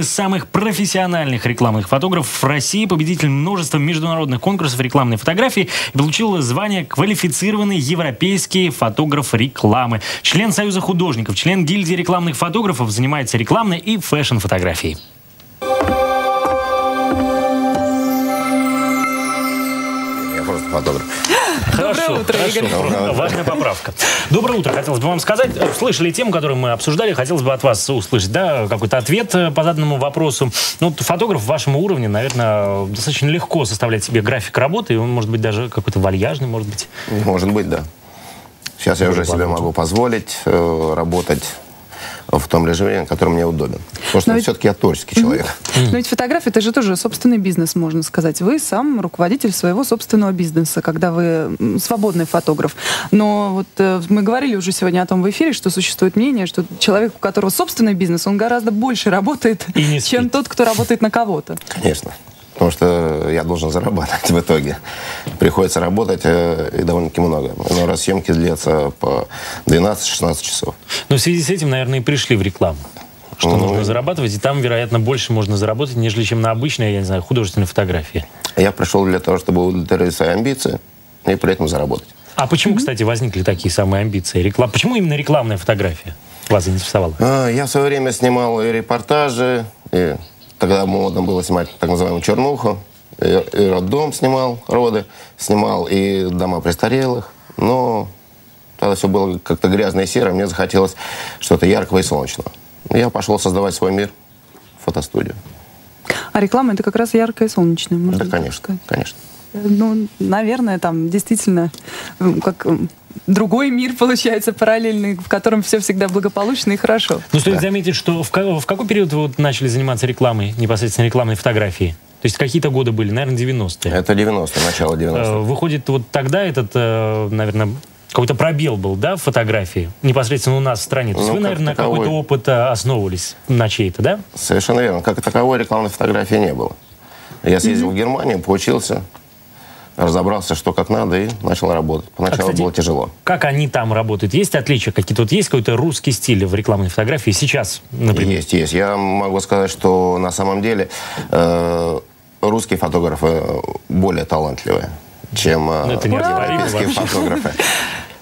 из самых профессиональных рекламных фотографов России, победитель множества международных конкурсов рекламной фотографии и получил звание квалифицированный европейский фотограф рекламы. Член Союза художников, член гильдии рекламных фотографов, занимается рекламной и фэшн-фотографией. Я просто фотограф. Хорошо, утро, хорошо. Игорь. Доброе- Важная поправка. Доброе утро. Хотелось бы вам сказать, слышали тему, которую мы обсуждали, хотелось бы от вас услышать, да, какой-то ответ э, по заданному вопросу. Ну, фотограф вашему уровне, наверное, достаточно легко составлять себе график работы, и он может быть даже какой-то вальяжный, может быть. Может быть, да. Сейчас я уже себе могу позволить э, работать в том режиме, который мне удобен. Потому что ведь- все-таки я творческий человек. Но ведь фотография это же тоже собственный бизнес, можно сказать. Вы сам руководитель своего собственного бизнеса, когда вы свободный фотограф. Но вот э, мы говорили уже сегодня о том в эфире, что существует мнение, что человек, у которого собственный бизнес, он гораздо больше работает, чем тот, кто работает на кого-то. Конечно. Потому что я должен зарабатывать в итоге. Приходится работать э, и довольно-таки много. Но раз съемки длятся по 12-16 часов. Но в связи с этим, наверное, и пришли в рекламу. Что Ну, нужно зарабатывать, и там, вероятно, больше можно заработать, нежели чем на обычной, я не знаю, художественной фотографии. Я пришел для того, чтобы удовлетворить свои амбиции и при этом заработать. А почему, кстати, возникли такие самые амбиции? Реклам... Почему именно рекламная фотография вас заинтересовала? А, Я в свое время снимал и репортажи, и тогда модно было снимать так называемую чернуху, и, и роддом снимал, роды, снимал и дома престарелых, но тогда все было как-то грязно и серо, мне захотелось что-то яркого и солнечного. Я пошел создавать свой мир, фотостудию. А реклама это как раз яркая и солнечная, можно Да, конечно, сказать. конечно. Ну, наверное, там действительно как другой мир получается параллельный, в котором все всегда благополучно и хорошо. Ну, стоит заметить, что в, в какой период вы вот начали заниматься рекламой, непосредственно рекламной фотографией? То есть какие-то годы были, наверное, 90-е. Это 90-е, начало 90-х. Э, Выходит, вот тогда этот, э, наверное, какой-то пробел был, да, в фотографии, непосредственно у нас в стране. То есть Ну, вы, как наверное, на таковой. какой-то опыт э, основывались на чей-то, да? Совершенно верно. Как таковой рекламной фотографии не было. Я съездил в Германию, поучился, разобрался, что как надо, и начал работать. Поначалу кстати, было тяжело. Как они там работают? Есть отличия какие-то? Вот есть какой-то русский стиль в рекламной фотографии сейчас, например? Есть, есть. Я могу сказать, что на самом деле э, русские фотографы более талантливые, чем э, Ну, европейские фотографы.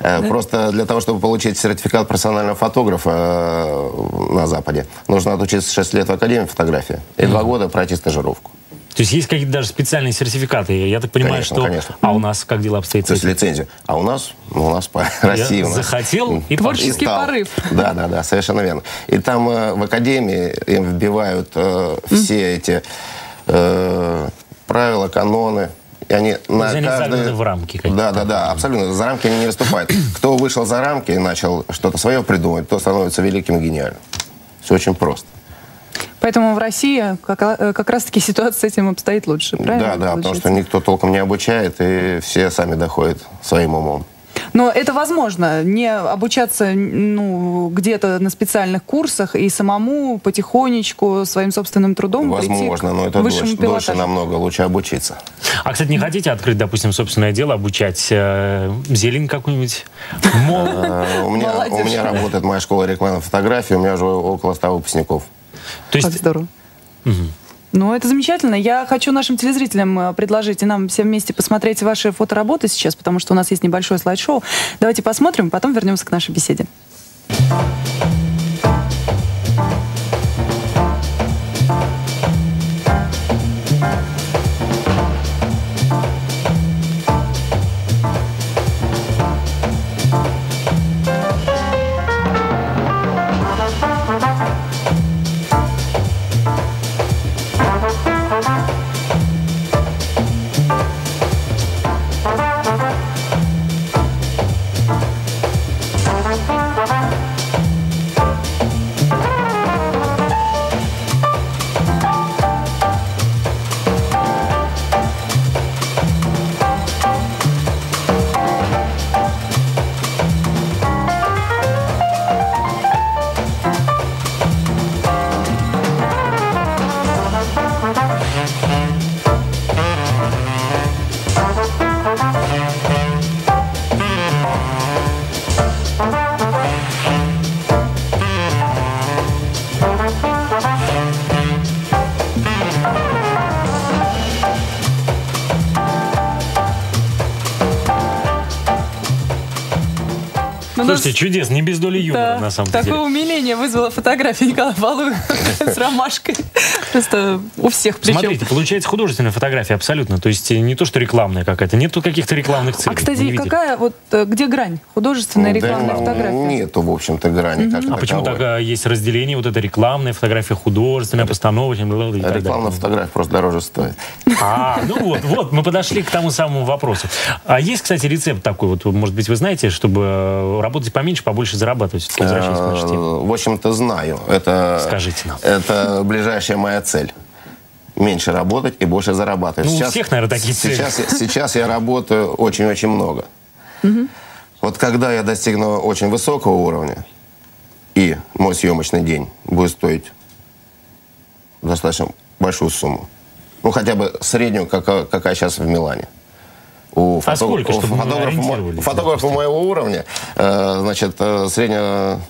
Э, Просто для того, чтобы получить сертификат профессионального фотографа э, на Западе, нужно отучиться 6 лет в Академии фотографии и 2 года пройти стажировку. То есть есть какие-то даже специальные сертификаты. Я так понимаю, Конечно, что... конечно. А у нас как дела обстоят? То есть лицензию. А у нас, ну, у нас по Я России нас. захотел и Творческий пошел. стал. порыв. Да, да, да, совершенно верно. И там э, в академии им вбивают э, все эти э, правила, каноны. И они на они каждый- в рамки какие-то. Да, да, да, абсолютно. За рамки они не выступают. Кто вышел за рамки и начал что-то свое придумать, то становится великим и гениальным. Все очень просто. Поэтому в России как, э, как раз-таки ситуация с этим обстоит лучше, правильно? да, да, потому получается? что никто толком не обучает, и все сами доходят своим умом. Но это возможно, не обучаться ну, где-то на специальных курсах и самому потихонечку своим собственным трудом Возможно, к но это дольше, дольше намного лучше обучиться. А, кстати, не хотите открыть, допустим, собственное дело, обучать э, зелень какую-нибудь? Э, У меня, работает моя школа рекламной фотографии, у меня уже около 100 выпускников. То Как есть здорово. Ну, это замечательно. Я хочу нашим телезрителям э, предложить и нам всем вместе посмотреть ваши фотоработы сейчас, потому что у нас есть небольшое слайд-шоу. Давайте посмотрим, потом вернемся к нашей беседе. Слушайте, чудес, не без доли юмора, Да, на самом такое деле. умиление вызвала фотография Николая Валуева с ромашкой. Просто у всех причем. Смотрите, получается художественная фотография абсолютно. То есть э, не то, что рекламная какая-то. Нету каких-то рекламных целей. А, кстати, какая, вот э, где грань? Художественная Да рекламная фотография? Нету, в общем-то, грани. А почему так а, есть разделение? Вот это рекламная фотография, художественная, постановочная. Рекламная фотография просто дороже стоит. А, ну вот, вот, мы подошли к тому самому вопросу. А есть, кстати, рецепт такой, вот, может быть, вы знаете, чтобы э, работать поменьше, побольше зарабатывать. Э, В общем-то, знаю. Это, Скажите нам. Это ближайшая моя цель. Меньше работать и больше зарабатывать. Ну, у всех, наверное, такие цели. сейчас, я- Сейчас я работаю очень-очень много. Вот когда я достигну очень высокого уровня, и мой съемочный день будет стоить достаточно большую сумму, ну, хотя бы среднюю, какая, какая сейчас в Милане. А сколько, чтобы фотографа, фотографа моего уровня, э, значит, э, средняя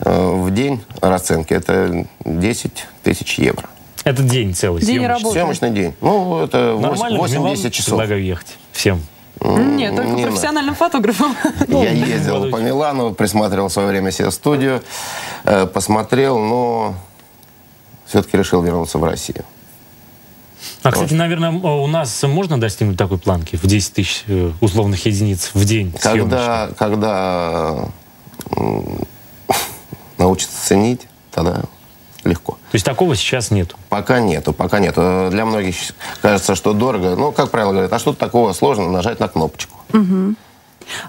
э, в день расценки это 10 тысяч евро. Это день целый, День съемочный. работы. Съемочный день. Ну, это Нормально, в Милан 8-10 часов. предлагаю ехать всем. Нет, только не профессиональным фотографом. Ну, Я ездил молодой по Милану, присматривал в свое время себе студию, посмотрел, но все-таки решил вернуться в Россию. А, кстати, наверное, у нас можно достигнуть такой планки в 10 тысяч э, условных единиц в день съемочных? Когда, когда м, научиться ценить, тогда легко. То есть такого сейчас нету. Пока нету, пока нету. Для многих кажется, что дорого. Ну, как правило, говорят, а что такого сложного нажать на кнопочку?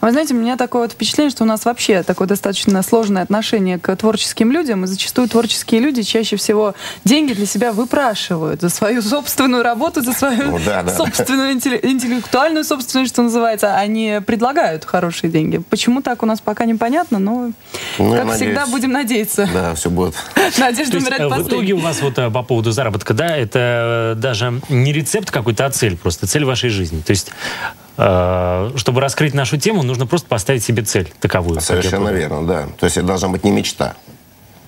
Вы знаете, у меня такое вот впечатление, что у нас вообще такое достаточно сложное отношение к творческим людям, и зачастую творческие люди чаще всего деньги для себя выпрашивают за свою собственную работу, за свою Ну да, да. собственную интелли- интеллектуальную собственность, что называется, они предлагают хорошие деньги. Почему так у нас пока непонятно, но, Ну, как всегда, надеюсь. будем надеяться. Да, все будет. Надежда есть, умирает э, в итоге у вас вот э, по поводу заработка, да, это э, даже не рецепт какой-то, а цель просто, цель вашей жизни. То есть, э, чтобы раскрыть нашу тему, нужно просто поставить себе цель таковую. Совершенно верно, да. То есть это должна быть не мечта.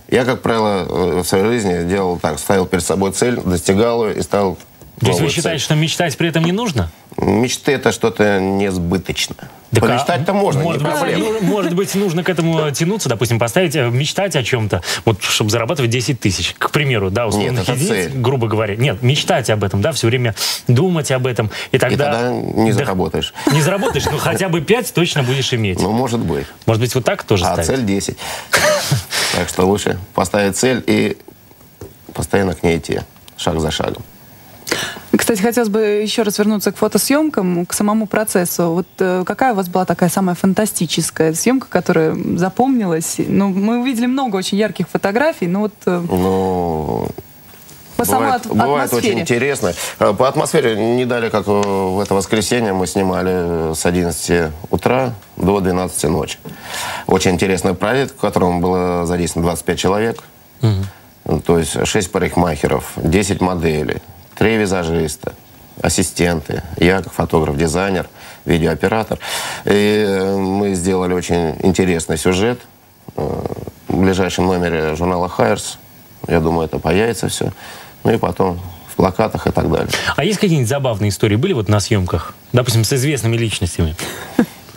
Я, как правило, э, в своей жизни делал так. Ставил перед собой цель, достигал ее и ставил То есть вы считаете, цель. что мечтать при этом не нужно? Мечты это что-то несбыточное. Так, а Помечтать-то можно, может не быть, проблема. ну, может быть, нужно к этому тянуться, допустим, поставить, э, мечтать о чем-то, вот, чтобы зарабатывать 10 тысяч, к примеру, да, условных это единиц, цель. грубо говоря. Нет, мечтать об этом, да, все время думать об этом. И И тогда... тогда не Да, заработаешь. Не заработаешь, но хотя бы 5 точно будешь иметь. Ну, может быть. Может быть, вот так тоже А ставить? цель 10. Так что лучше поставить цель и постоянно к ней идти, шаг за шагом. Кстати, хотелось бы еще раз вернуться к фотосъемкам, к самому процессу. Вот э, какая у вас была такая самая фантастическая съемка, которая запомнилась? Ну, мы увидели много очень ярких фотографий, но вот э, Ну, по самой бывает, от- бывает очень атмосфере. интересно. Э, По атмосфере не дали, как в это воскресенье, мы снимали с 11 утра до 12 ночи. Очень интересный проект, в котором было задействовано 25 человек. Ну, То есть 6 парикмахеров, 10 моделей, 3 визажиста, ассистенты, я как фотограф, дизайнер, видеооператор. И э, мы сделали очень интересный сюжет. Э, В ближайшем номере журнала «Хайерс». Я думаю, это появится все. Ну и потом в плакатах и так далее. А есть какие-нибудь забавные истории были вот на съемках? Допустим, с известными личностями.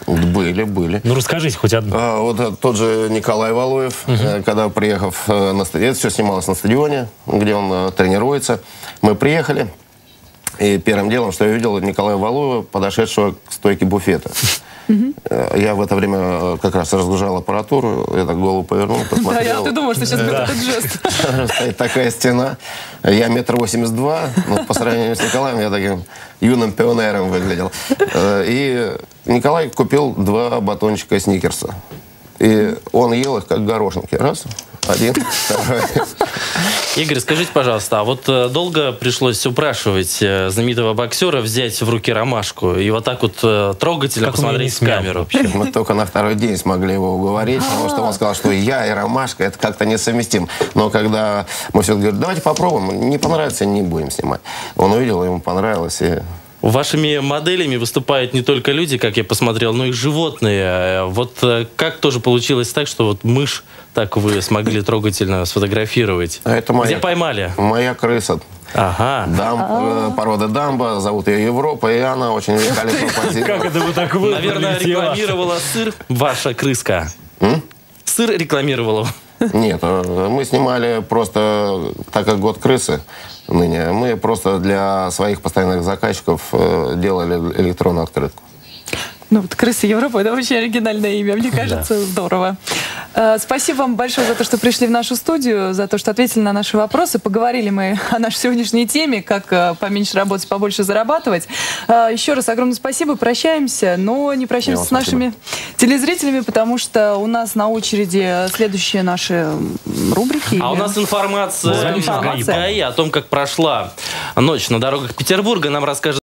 Были, были. Ну, расскажите хоть одну. А, вот э, тот же Николай Валуев, э, когда приехав э, на стадион, это все снималось на стадионе, где он тренируется. Мы приехали, и первым делом, что я увидел, Николая Валуева, подошедшего к стойке буфета. Э, Я в это время э, как раз разгружал аппаратуру, я так голову повернул, Да, я посмотрел. ты думал, что сейчас будет этот жест. Стоит такая стена. Я метр восемьдесят два, но по сравнению с Николаем я таким юным пионером выглядел. Э, И Николай купил два батончика сникерса. И он ел их как горошинки. Раз, один, второй. Игорь, скажите, пожалуйста, а вот э, долго пришлось упрашивать э, знаменитого боксера взять в руки ромашку и вот так вот э, трогательно Как посмотреть в камеру? вообще? Мы только на второй день смогли его уговорить, потому что он сказал, что я и ромашка это как-то несовместим. Но когда мы все говорим, давайте попробуем, не понравится, не будем снимать. Он увидел, ему понравилось, и Вашими моделями выступают не только люди, как я посмотрел, но и животные. Вот э, как тоже получилось так, что вот мышь так вы смогли трогательно сфотографировать? А это моя- Где поймали? Моя крыса. Ага. Дам, э, порода дамба, зовут ее Европа, и она очень великолепно Как позирует. это вы так выбрали? Наверное, рекламировала сыр ваша крыска. Сыр рекламировала. Нет, э, мы снимали просто, так как год крысы ныне, мы просто для своих постоянных заказчиков э, делали электронную открытку. Ну, вот «Крысы Европы» — это очень оригинальное имя, мне кажется, здорово. Э, Спасибо вам большое за то, что пришли в нашу студию, за то, что ответили на наши вопросы. Поговорили мы о нашей сегодняшней теме, как э, поменьше работать, побольше зарабатывать. Э, Еще раз огромное спасибо, прощаемся, но не прощаемся с нашими телезрителями, потому что у нас на очереди следующие наши рубрики. А у нас информация ГАИ о том, как прошла ночь на дорогах Петербурга. Нам расскажет